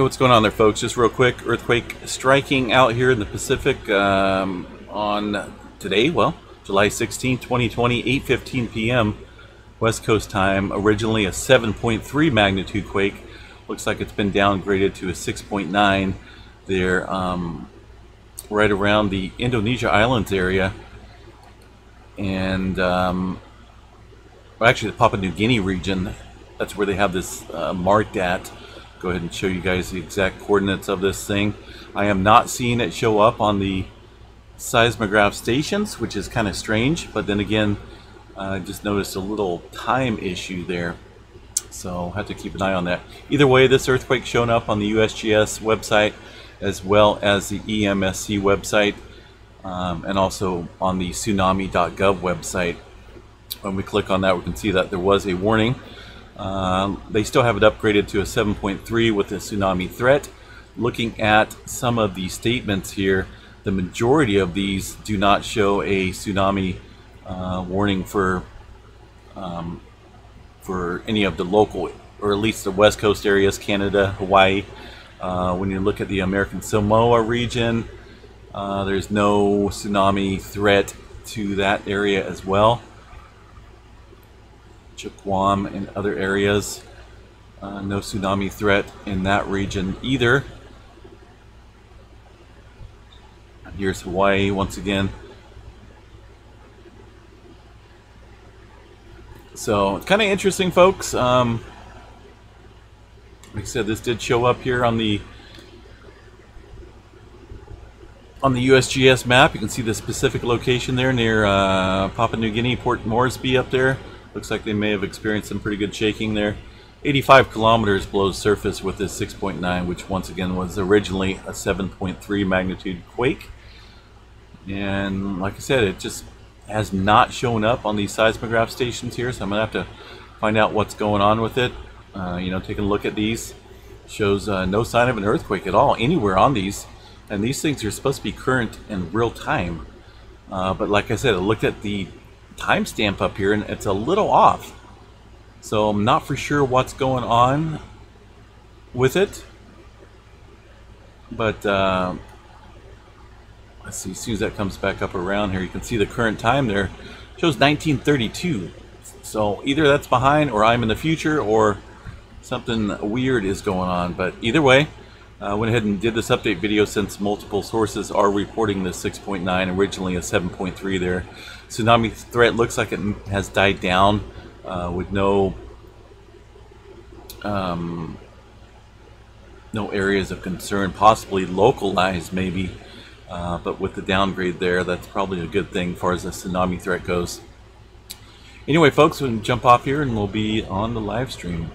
Hey, what's going on there, folks? Just real quick, earthquake striking out here in the Pacific um, on today, well, July 16, 2020, 8.15 p.m. West Coast time. Originally a 7.3 magnitude quake. Looks like it's been downgraded to a 6.9 there um, right around the Indonesia Islands area. And um, well, actually the Papua New Guinea region, that's where they have this uh, marked at go ahead and show you guys the exact coordinates of this thing. I am not seeing it show up on the seismograph stations, which is kind of strange, but then again, I uh, just noticed a little time issue there. So I'll have to keep an eye on that. Either way, this earthquake showing up on the USGS website as well as the EMSC website um, and also on the tsunami.gov website. When we click on that, we can see that there was a warning um, they still have it upgraded to a 7.3 with a tsunami threat. Looking at some of the statements here, the majority of these do not show a tsunami uh, warning for um, for any of the local, or at least the west coast areas, Canada, Hawaii. Uh, when you look at the American Samoa region, uh, there's no tsunami threat to that area as well. Guam and other areas. Uh, no tsunami threat in that region either. Here's Hawaii once again. So it's kind of interesting, folks. Um, like I said, this did show up here on the on the USGS map. You can see the specific location there near uh, Papua New Guinea, Port Moresby up there. Looks like they may have experienced some pretty good shaking there. 85 kilometers below surface with this 6.9, which once again was originally a 7.3 magnitude quake. And like I said, it just has not shown up on these seismograph stations here, so I'm going to have to find out what's going on with it. Uh, you know, taking a look at these shows uh, no sign of an earthquake at all anywhere on these. And these things are supposed to be current in real time. Uh, but like I said, I looked at the timestamp up here and it's a little off. So I'm not for sure what's going on with it. But uh, let's see, as soon as that comes back up around here, you can see the current time there shows 1932. So either that's behind or I'm in the future or something weird is going on. But either way, I uh, went ahead and did this update video since multiple sources are reporting this 6.9, originally a 7.3 there. Tsunami threat looks like it has died down uh, with no um, no areas of concern, possibly localized maybe, uh, but with the downgrade there, that's probably a good thing as far as the tsunami threat goes. Anyway, folks, we can jump off here and we'll be on the live stream.